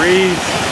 breeze.